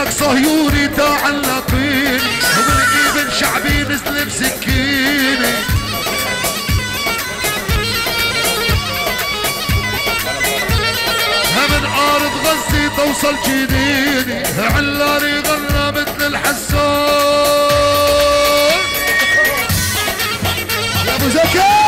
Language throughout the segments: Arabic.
منك صهيوني تعلقين ومن شعبي نزل بسكيني. من ارض غزي توصل جنيني. علاني غنى مثل الحسون. يا أبو زكي!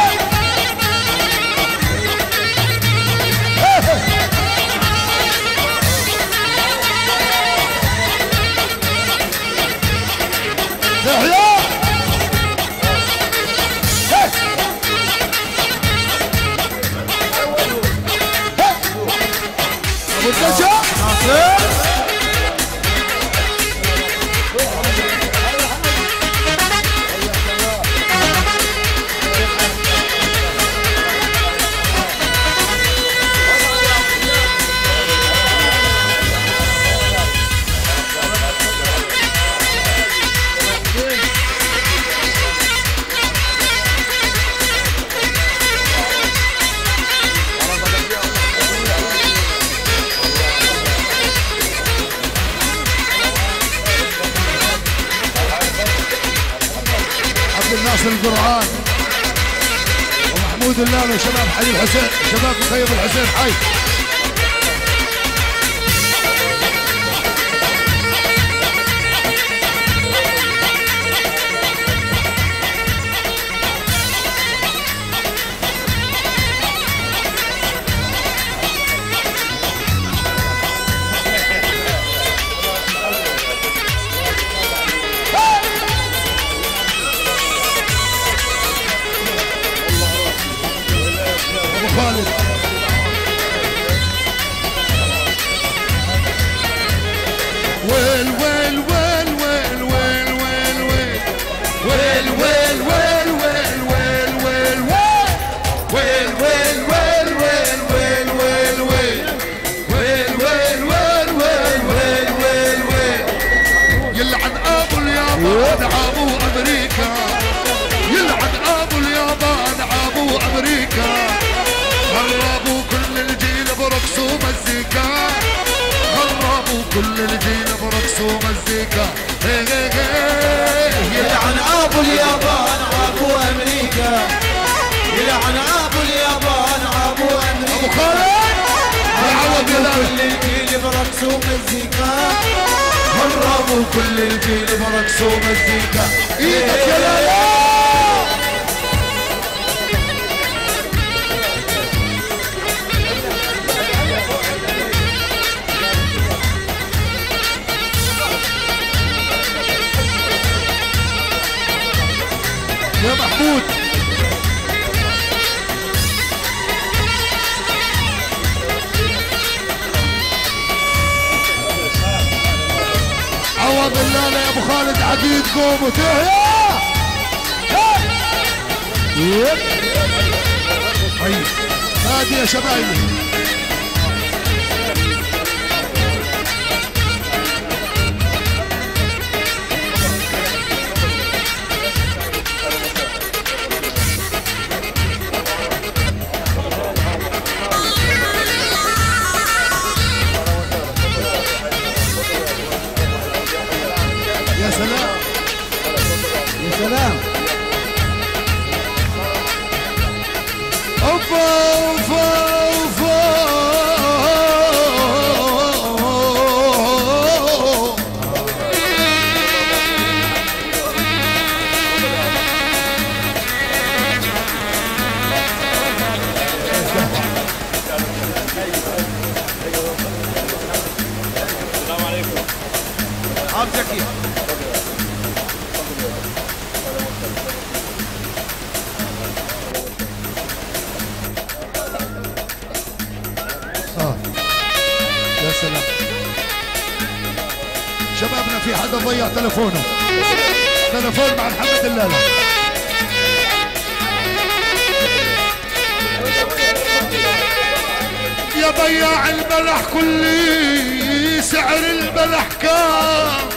شباب حي الحسين شباب مخيم الحسين حي. اليابان أبو أمريكا. يلعن أبو اليابان أبو أبو أمريكا خالد. معوض كل الجيل برقص ومزيكا هربوا كل الجيل برقص ومزيكا إيدك يا لالا محمود عوض الليلة يا أبو خالد عقيد قوم وتحيا يب طيب. هادي يا شبايبي تلفونه. تلفون مع محمد اللالا يا بياع البلح كل سعر البلح كام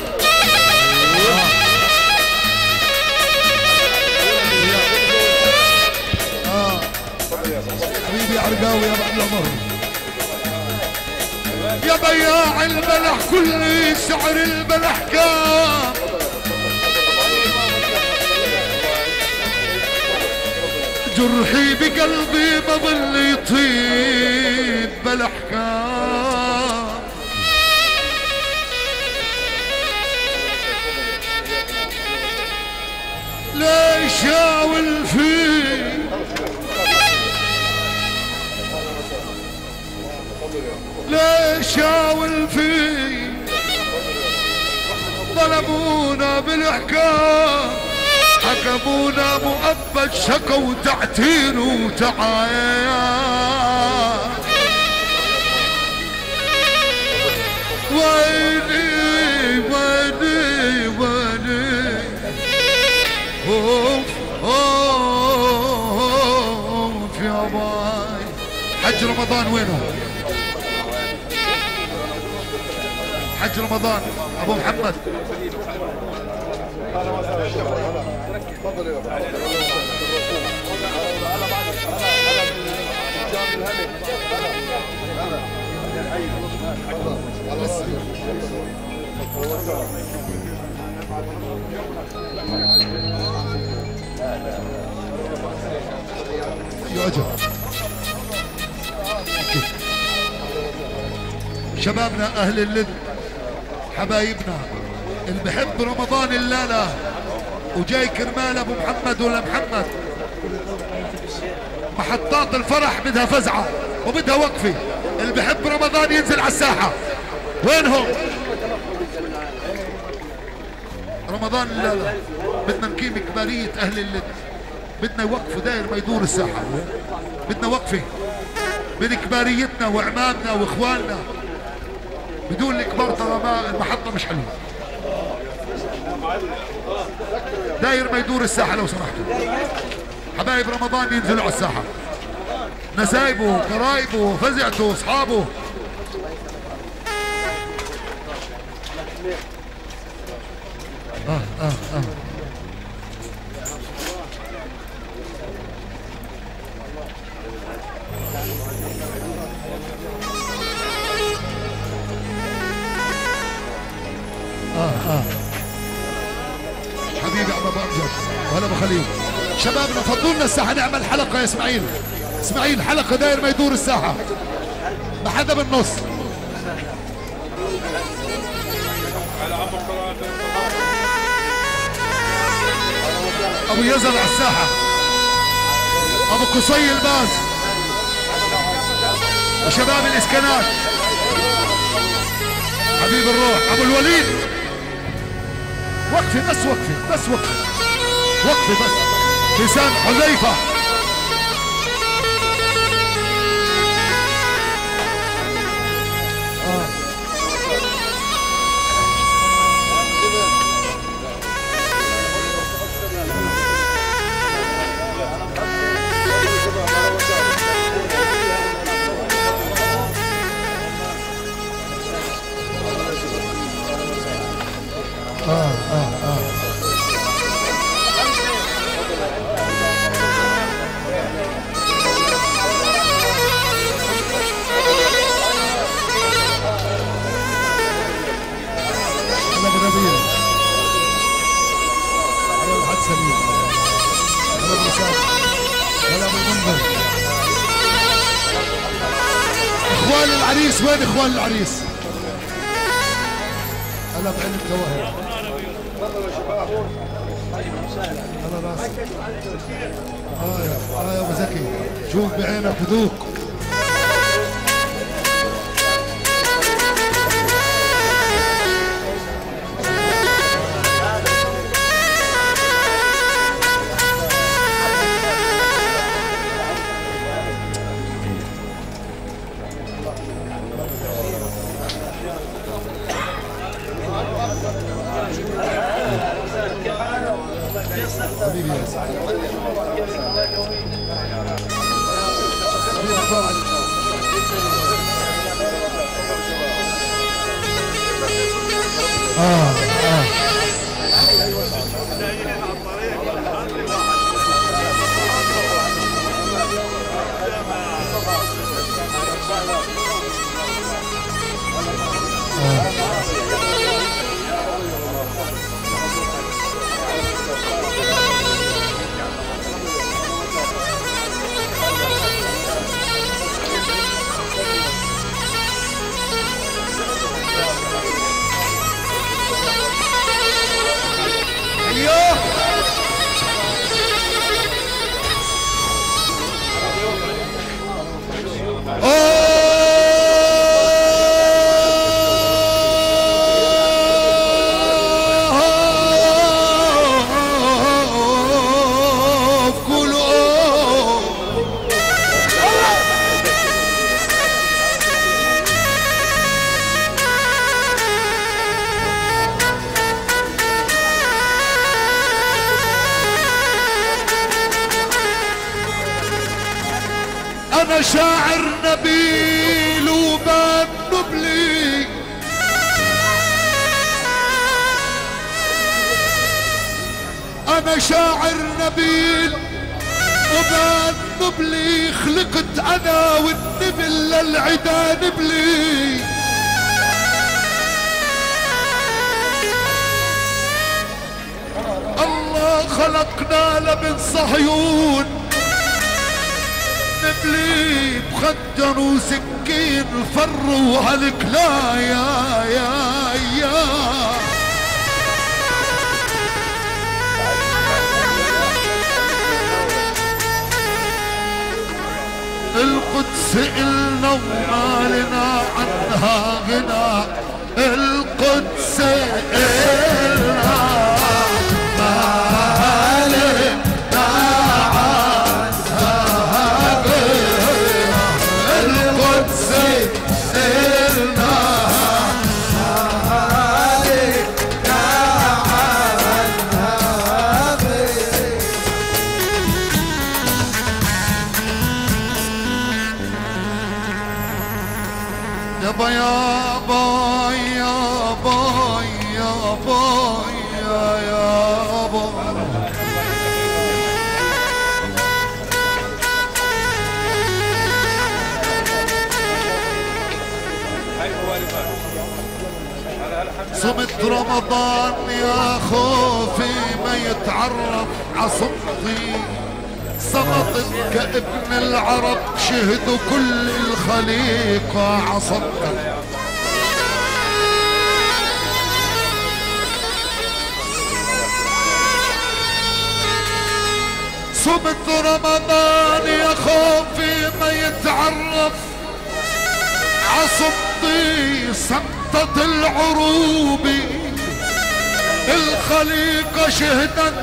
حبيبي عرقاوي يا بعد العمر يا بياع البلح كل سعر البلح كام جرحي بقلبي ما ظل يطيب بلح ليش ياول فيه ليش ياول فيه ظلمونا بالإحكام حكمونا مؤبد شكوا تعتير وتعايا. ويني ويني ويني. أوف أوف يا باي. حج رمضان وينه؟ حج رمضان. أبو محمد. شبابنا أهل اللذ. حبايبنا اللي بحب رمضان الليلة. وجاي كرمال أبو محمد ولا محمد؟ محطات الفرح بدها فزعة وبدها وقفة. اللي بحب رمضان ينزل على الساحة. وينهم؟ رمضان الليلة. بدنا نقيم كبارية أهل اللذ بدنا يوقفوا داير ما يدور الساحة. بدنا وقفة. من كباريتنا وعمامنا وإخواننا. بدون الكبار ترى ما المحطة مش حلوة. داير ما يدور الساحة لو سمحتوا. حبايب رمضان ينزلوا على الساحة. نسايبه قرايبه فزعته أصحابه. آه آه آه. شبابنا فضلوا لنا الساحة نعمل حلقة يا إسماعيل. إسماعيل حلقة داير ما يدور الساحة. ما حدا بالنص أبو يزن على الساحة. أبو قصي الباز. وشباب الإسكنات. حبيب الروح أبو الوليد. وقفه بس وقفه بس وقفه وقفه بس. لسان حذيفه إخوان العريس وين إخوان العريس؟ بعين التوهر هلا راسك آه يا آه يا ابو زكي شوف بعينك وذوق أنا شاعر نبيل وباب نبلي خلقت أنا والنبل للعدا نبلي الله خلقنا لمن صهيون نبلي بخدر وسكين فر وهلك لا يا يا يا. القدس وما لنا عنها غنى رمضان يا خوفي ما يتعرف عصمتي سقطت كابن العرب شهدوا كل الخليقة عصمتك صمت رمضان يا خوفي ما يتعرف عصمتي سقطت العروبي الخليقة شهدت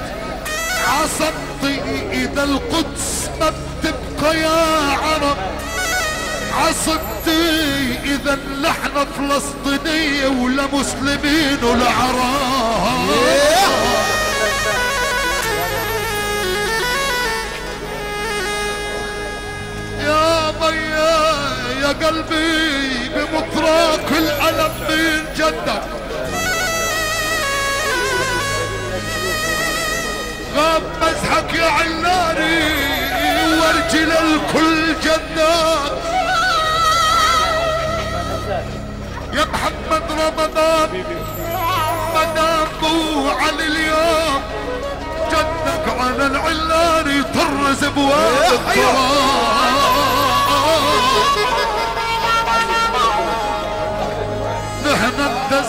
عصبتي اذا القدس ما بتبقى يا عرب. عصبتي إذا نحن فلسطينية ولا مسلمين ولا عرب يا قلبي بمطراق الألم من جدك غاب مزحك يا علاري وارجل الكل جدك يا محمد رمضان مدام علي اليوم. جدك على العلاري طرز بواد التراب.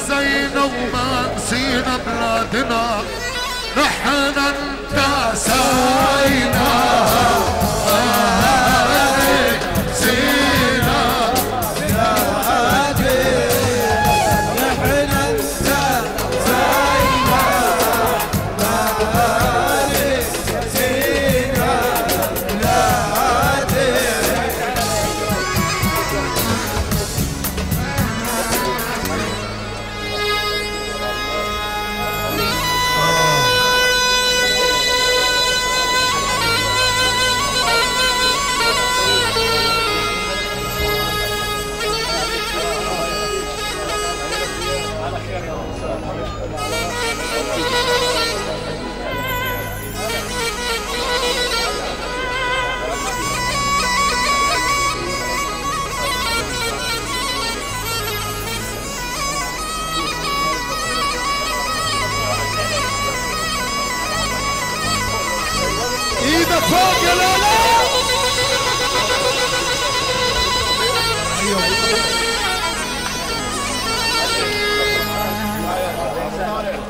انتزينا وما نسينا بلادنا نحن انتسينا نسينا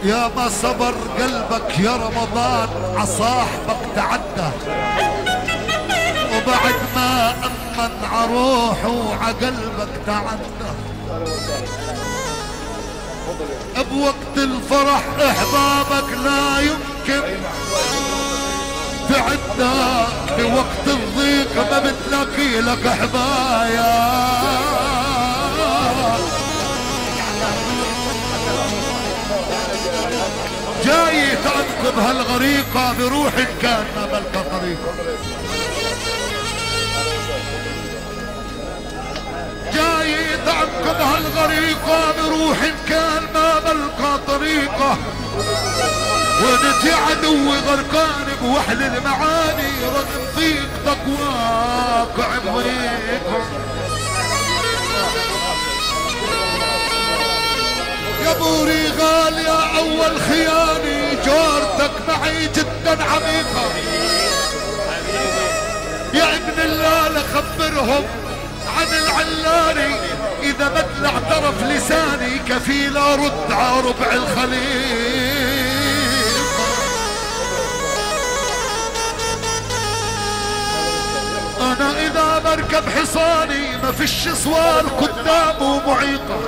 يا ما صبر قلبك يا رمضان عصاحبك تعدى. وبعد ما أمن عروحه وعقلبك تعدى. بوقت الفرح إحبابك لا يمكن تعدى بوقت الضيق ما بتلاقي لك حبايا. ركبها الغريقة بروح كان بلقى غريقة جاي تعقبها الغريقة بروح كان ما بلقى طريقة ونت عدو عدوي غرقان بوحل المعاني رغم ضيق تقواك عمريك ريغال يا اول خياني. جارتك معي جدا عميقة. يا ابن الله لخبرهم عن العلاني. إذا بدل اعترف لساني كفيل ارد على ربع الخليل. أنا إذا بركب حصاني ما فيش سوار قدامه معيقة.